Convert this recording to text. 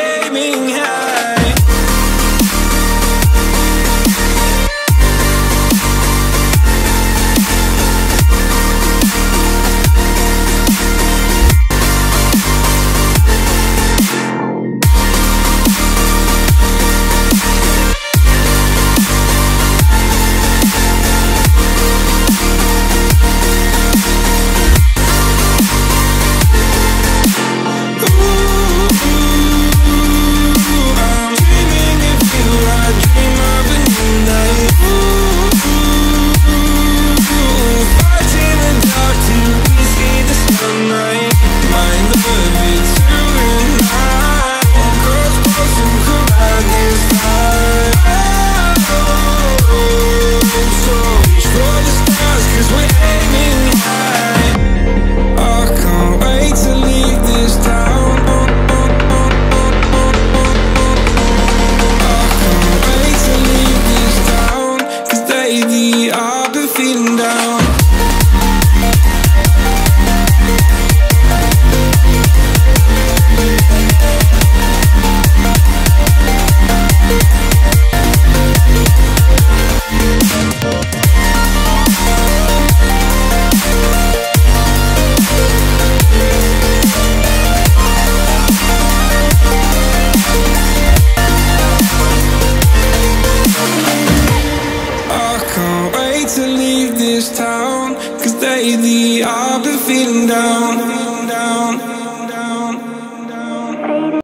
flaming hell this town. Cause lately I've been feeling down.